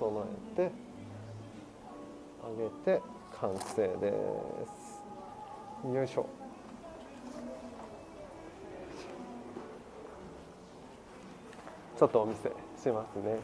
整えてあげて完成です。よいしょ。ちょっとお見せしますね。